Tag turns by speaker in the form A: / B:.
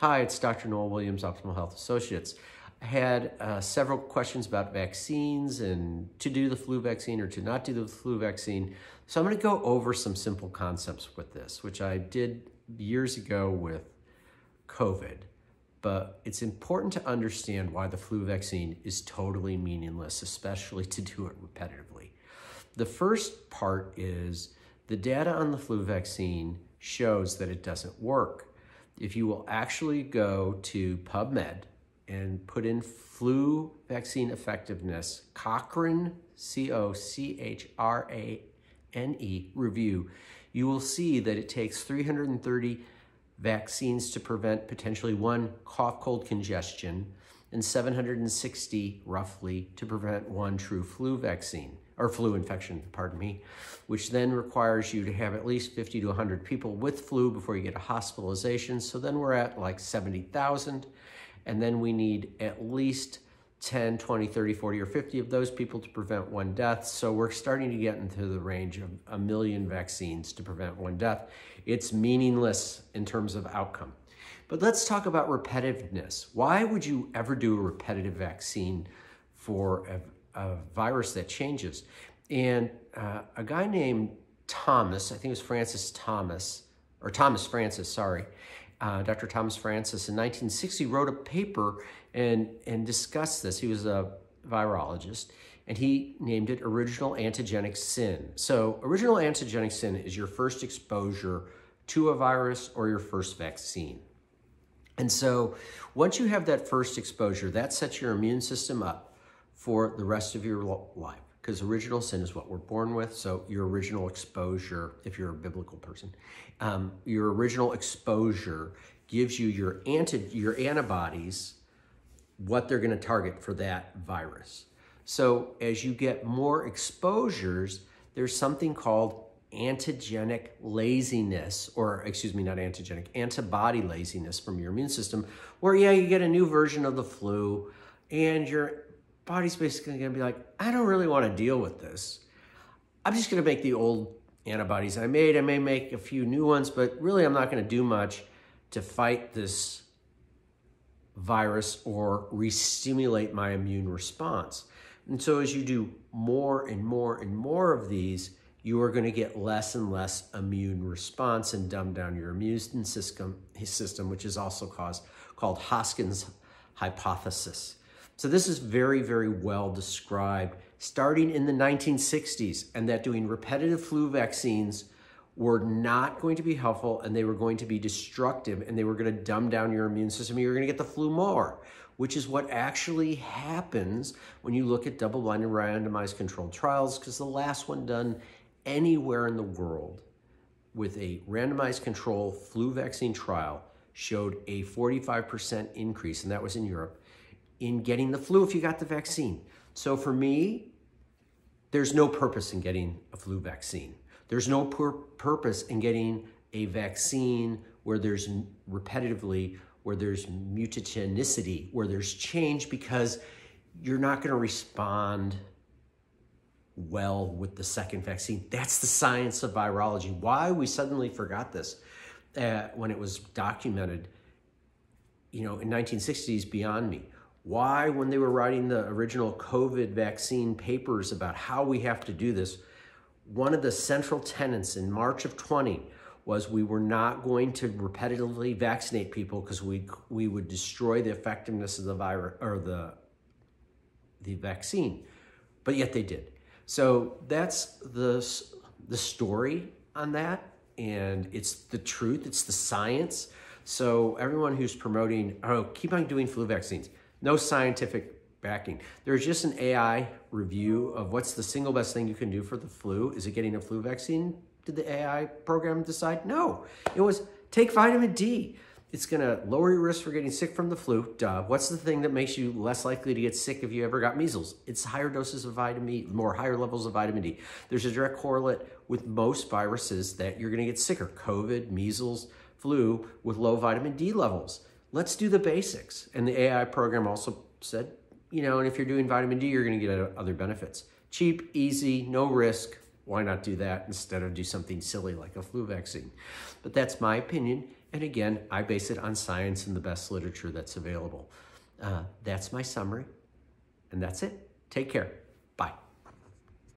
A: Hi, it's Dr. Noel Williams, Optimal Health Associates. I had uh, several questions about vaccines and to do the flu vaccine or to not do the flu vaccine. So I'm going to go over some simple concepts with this, which I did years ago with COVID. But it's important to understand why the flu vaccine is totally meaningless, especially to do it repetitively. The first part is the data on the flu vaccine shows that it doesn't work if you will actually go to PubMed and put in flu vaccine effectiveness, Cochrane, C O C H R A N E review, you will see that it takes 330 vaccines to prevent potentially one cough, cold, congestion, and 760 roughly to prevent one true flu vaccine or flu infection, pardon me, which then requires you to have at least 50 to 100 people with flu before you get a hospitalization. So then we're at like 70,000. And then we need at least 10, 20, 30, 40, or 50 of those people to prevent one death. So we're starting to get into the range of a million vaccines to prevent one death. It's meaningless in terms of outcome. But let's talk about repetitiveness. Why would you ever do a repetitive vaccine for a, a virus that changes. And uh, a guy named Thomas, I think it was Francis Thomas, or Thomas Francis, sorry, uh, Dr. Thomas Francis in 1960 wrote a paper and, and discussed this. He was a virologist and he named it original antigenic sin. So original antigenic sin is your first exposure to a virus or your first vaccine. And so once you have that first exposure, that sets your immune system up for the rest of your life because original sin is what we're born with. So your original exposure, if you're a biblical person, um, your original exposure gives you your anti your antibodies, what they're going to target for that virus. So as you get more exposures, there's something called antigenic laziness, or excuse me, not antigenic, antibody laziness from your immune system, where yeah, you get a new version of the flu and your body's basically going to be like, I don't really want to deal with this. I'm just going to make the old antibodies I made. I may make a few new ones, but really I'm not going to do much to fight this virus or re-stimulate my immune response. And so as you do more and more and more of these, you are going to get less and less immune response and dumb down your immune system, system which is also caused, called Hoskins hypothesis. So this is very, very well described starting in the 1960s and that doing repetitive flu vaccines were not going to be helpful and they were going to be destructive and they were going to dumb down your immune system. You were going to get the flu more, which is what actually happens when you look at double-blind and randomized controlled trials because the last one done anywhere in the world with a randomized control flu vaccine trial showed a 45% increase, and that was in Europe, in getting the flu if you got the vaccine. So for me, there's no purpose in getting a flu vaccine. There's no pur purpose in getting a vaccine where there's repetitively, where there's mutagenicity, where there's change because you're not going to respond well with the second vaccine. That's the science of virology. Why we suddenly forgot this uh, when it was documented, you know, in 1960s beyond me why, when they were writing the original COVID vaccine papers about how we have to do this, one of the central tenets in March of 20 was we were not going to repetitively vaccinate people because we we would destroy the effectiveness of the virus or the the vaccine, but yet they did. So that's the the story on that, and it's the truth. It's the science. So everyone who's promoting, oh, keep on doing flu vaccines no scientific backing. There's just an AI review of what's the single best thing you can do for the flu. Is it getting a flu vaccine? Did the AI program decide? No. It was take vitamin D. It's going to lower your risk for getting sick from the flu. Duh. What's the thing that makes you less likely to get sick if you ever got measles? It's higher doses of vitamin more higher levels of vitamin D. There's a direct correlate with most viruses that you're going to get sicker. COVID, measles, flu with low vitamin D levels let's do the basics. And the AI program also said, you know, and if you're doing vitamin D, you're going to get other benefits. Cheap, easy, no risk. Why not do that instead of do something silly like a flu vaccine? But that's my opinion. And again, I base it on science and the best literature that's available. Uh, that's my summary, and that's it. Take care. Bye.